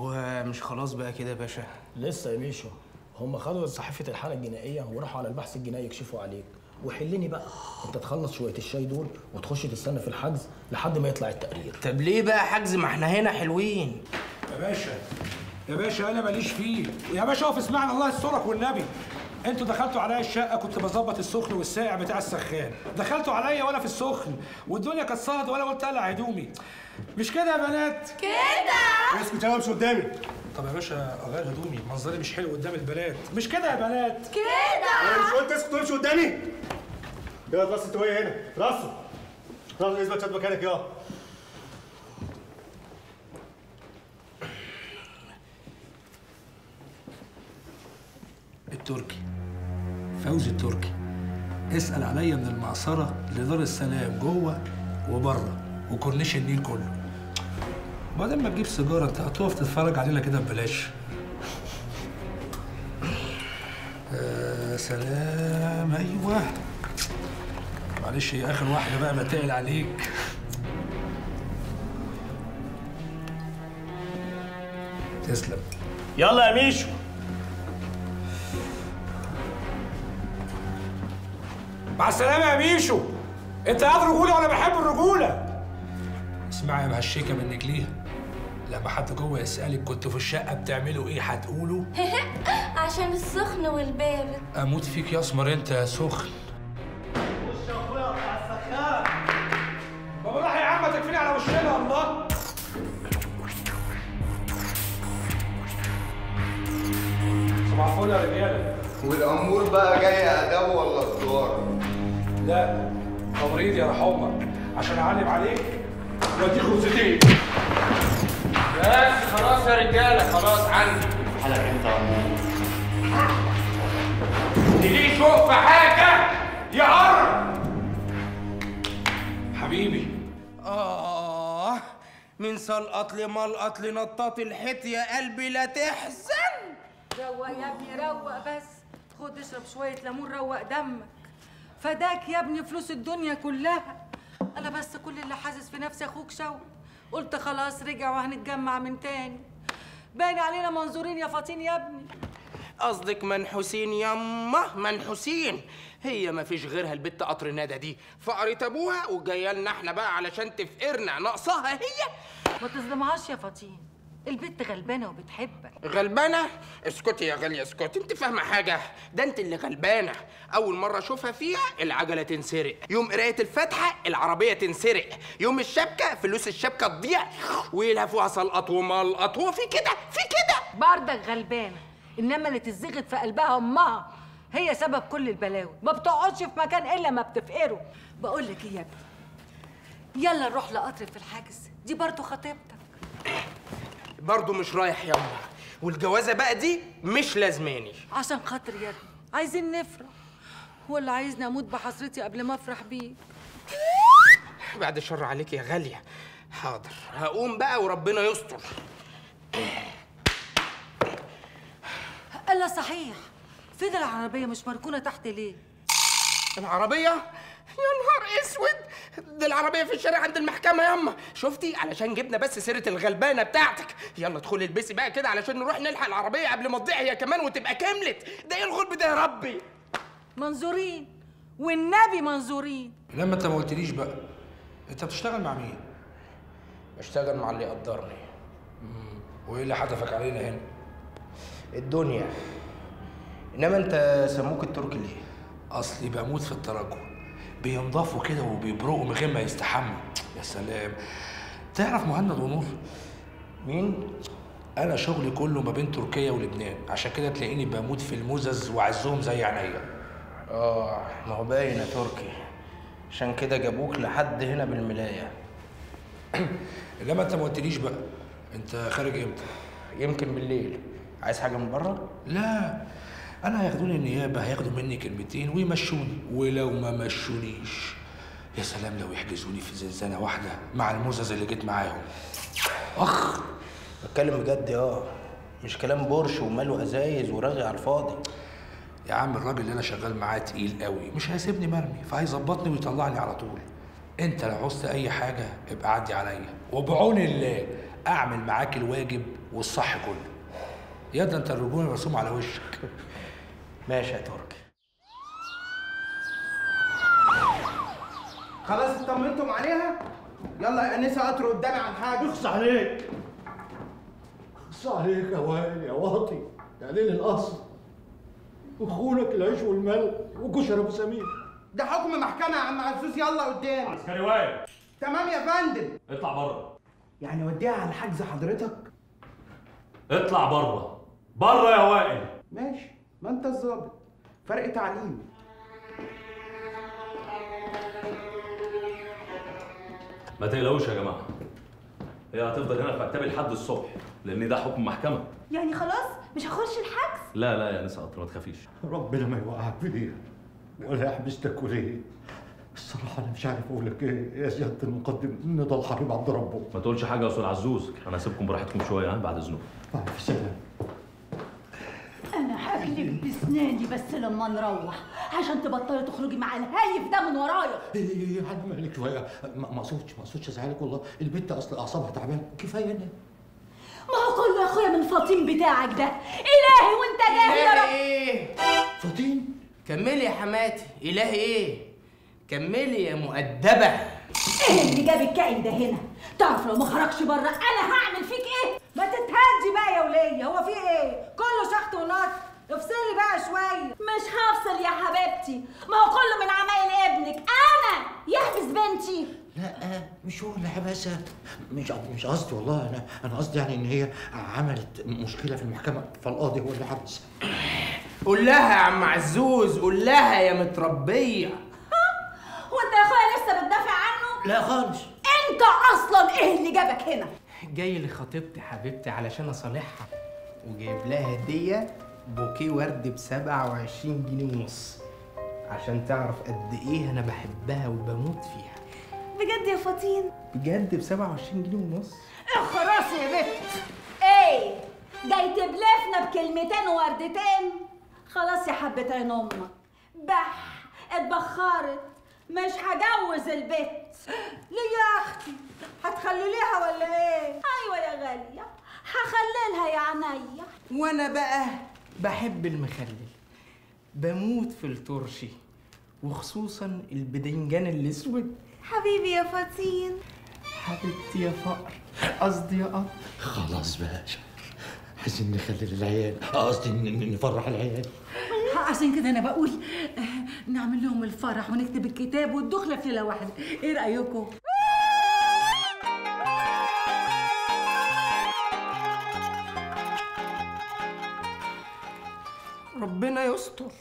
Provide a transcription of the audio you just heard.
هو مش خلاص بقى كده يا باشا. لسه يا ميشو. هم خدوا صحيفة الحالة الجنائية وراحوا على البحث الجنائي يكشفوا عليك. وحلني بقى. انت تخلص شوية الشاي دول وتخش تستنى في الحجز لحد ما يطلع التقرير. طب ليه بقى حجز ما إحنا هنا حلوين. يا باشا يا باشا أنا ماليش فيه. يا باشا اقف اسمعني الله يسترك والنبي. أنتوا دخلتوا عليا الشقة كنت بظبط السخن والساقع بتاع السخان. دخلتوا عليا وأنا في السخن. والدنيا كانت صهد وأنا قلت اقلع هدومي مش كده يا بنات؟ كده؟ اسكت يا مش قدامي. طب يا باشا اغير هدومي. منظري مش حلو قدام البنات. مش كده يا بنات؟ كده؟ مش قلت اسكت وامشي قدامي. يلا راس انت وهي هنا. راسه. راس اثبت شد مكانك. يا التركي. فوزي التركي. اسأل عليا من المعصرة لدار السلام جوه وبره وكورنيش النيل كله. بعدين ما تجيب سيجارة انت هتقف تتفرج علينا كده ببلاش. آه سلام. أيوه. معلش هي آخر واحدة بقى بتقل عليك. تسلم. يلا يا ميشو. مع السلامة يا ميشو. انت قاعد رجولة وأنا بحب الرجولة؟ اسمعي يا مهشكة من رجليها لما حد جوه يسألك كنتوا في الشقة بتعملوا إيه هتقولوا؟ عشان السخن والبارد. أموت فيك يا أسمر أنت يا سخن. بابا راح يا عم تكفيني على وشنا الله. صباح الفل يا رجالة. والأمور بقى جاية اداب ولا سجار لا تمريض يا رحمة. عشان أعلم عليك واديك خبزتين بس خلاص يا رجالة خلاص عندي. حالك أنت تيجي شوف في حاجة؟ يا قرب حبيبي. آه من سلقط لملقط لنطاط الحيط يا قلبي لا تحزن. روق يا ابني روق بس. خد اشرب شوية ليمون روق دمك فداك يا ابني فلوس الدنيا كلها. أنا بس كل اللي حاسس في نفسي أخوك شوقي قلت خلاص رجع وهنتجمع من تاني. باين علينا منظورين يا فاطين يا ابني. قصدك منحوسين يما منحوسين هي ما فيش غيرها البت قطر ندى دي. فقرت أبوها وجاية لنا إحنا بقى علشان تفقرنا. ناقصاها هي. ما تظلمهاش يا فاطين. البت غلبانة وبتحبك. غلبانة؟ اسكتي يا غاليه اسكتي انت فاهمة حاجة؟ ده انت اللي غلبانة. أول مرة أشوفها فيها العجلة تنسرق. يوم قراية الفاتحة العربية تنسرق. يوم الشبكة فلوس الشبكة تضيع. ويلهفوها سلقط وملقط هو في كده في كده. بردك غلبانة. إنما اللي تزغت في قلبها أمها هي سبب كل البلاوي. ما بتقعدش في مكان إلا ما بتفقره. بقول لك إيه يا ابني؟ يلا نروح لقطر في الحجز دي برضه خطيبتك. برضه مش رايح يما والجوازة بقى دي مش لازماني. عشان خاطر يا ابني عايزين نفرح. ولا عايزني أموت بحسرتي قبل ما أفرح بيه. بعد الشر عليك يا غالية. حاضر. هقوم بقى وربنا يستر. إلا صحيح. فين العربية؟ مش مركونة تحت ليه؟ العربية؟ يا نهار اسود! دي العربية في الشارع عند المحكمة ياما! شفتي؟ علشان جبنا بس سيرة الغلبانة بتاعتك. يلا ادخلي البسي بقى كده علشان نروح نلحق العربية قبل ما تضيع هي كمان وتبقى كملت. ده إيه الغلب ده يا ربي؟ منظورين. والنبي منظورين. لما انت ما قلتليش بقى. انت بتشتغل مع مين؟ بشتغل مع اللي يقدرني. وايه اللي حدفك علينا هنا؟ الدنيا. انما انت سموك التركي ليه؟ اصلي بموت في التراجع بينضفوا كده وبيبرقوا من غير ما يستحموا. يا سلام. تعرف مهند ونور مين؟ أنا شغلي كله ما بين تركيا ولبنان. عشان كده تلاقيني بموت في المزز واعزهم زي عينيا. آه ما هو باين يا تركي. عشان كده جابوك لحد هنا بالملاية. إنما أنت ما قلتليش بقى. أنت خارج إمتى؟ يمكن بالليل. عايز حاجة من بره؟ لا. أنا هياخدوني النيابة هياخدوا مني كلمتين ويمشوني. ولو ما مشونيش يا سلام لو يحجزوني في زنزانة واحدة مع المزز اللي جيت معاهم. أخ بتكلم بجد آه مش كلام بورش وماله ازايز ورغي على الفاضي. يا عم الراجل اللي أنا شغال معاه تقيل قوي مش هيسيبني مرمي فهيظبطني ويطلعني على طول. أنت لو عوزت أي حاجة ابقى عدي عليا. وبعون الله أعمل معاك الواجب والصح كله. يا ده أنت الرجون رسوم على وشك. ماشي يا تركي. خلاص اطمنتم عليها؟ يلا يا أنسة قطر قدامي على الحاجة اخص عليك. اخص عليك يا وائل يا واطي يا ليل القصر. وخونك العيش والملح وكشري أبو سمير. ده حكم محكمة يا عم عزوز يلا قدامي. عسكري واقف تمام يا فندم. اطلع بره. يعني وديها على حجز حضرتك؟ اطلع بره. بره يا وائل. ماشي. ما انت الظابط فرق تعليم. ما تقلقوش يا جماعة. هي هتفضل هنا في مكتبي لحد الصبح لأن ده حكم محكمة. يعني خلاص؟ مش هخش الحجز؟ لا لا يا نسا قطر ما تخافيش. ربنا ما يوقعك في دي. ولا يحبسك وليه الصراحة أنا مش عارف أقول لك إيه. يا سيادة المقدم إن ده الحبيب عبد ربه. ما تقولش حاجة يا أستاذ عزوز. أنا هسيبكم براحتكم شوية ها بعد إذنكم. مع الف سلامة أنا هجلب بسناني بس لما نروح عشان تبطلي تخرجي مع الهايف ده من ورايا. إيه يا عم مالك شوية ما ما اقصدش ما أقصدش أزعلك والله. البنت أصل أعصابها تعبانة. كفاية أنا. ما هو كله يا أخويا من فاطين بتاعك ده. إلهي وأنت جاهل يا رب. إيه؟ فاطين؟ كملي يا حماتي. إلهي إيه؟ كملي يا مؤدبة. إيه اللي جاب الكائن ده هنا؟ تعرف لو ما خرجش بره أنا هعمل فيك إيه؟ ما تتهدي بقى يا ولية. هو في إيه؟ كله شخط ونط. افصلي بقى شوية. مش هفصل يا حبيبتي. ما هو كله من عمايل ابنك. أنا يحبس بنتي. لا مش هو اللي حبسها مش مش قصدي والله. أنا أنا قصدي يعني إن هي عملت مشكلة في المحكمة فالقاضي هو اللي حبسها. قول لها يا عم عزوز. قول لها يا متربية وانت يا اخويا لسه بتدافع عنه لا خالص. انت أصلا إيه اللي جابك هنا؟ جاي لخطيبتي حبيبتي علشان اصالحها. وجايب لها هدية بوكيه ورد ب 27 جنيه ونص. عشان تعرف قد إيه أنا بحبها وبموت فيها. بجد يا فاطين؟ بجد ب 27 جنيه ونص؟ خلاص يا بت إيه؟ جاي تبلفنا بكلمتين ووردتين خلاص يا حبة عين أمك بح اتبخرت. مش هجوز البت ليه يا أختي؟ هتخلليها ولا إيه؟ أيوه يا غالية هخللها يا عينيا. وأنا بقى بحب المخلل. بموت في الترشي وخصوصا البدنجان الأسود. حبيبي يا فاطين حبيبتي يا فقر قصدي يا قطر. خلاص بقى عايزين نخلي العيال قصدي نفرح العيال. عشان كده أنا بقول آه، نعمل لهم الفرح ونكتب الكتاب والدخلة في ليلة واحدة. إيه رأيكم؟ ربنا يستر.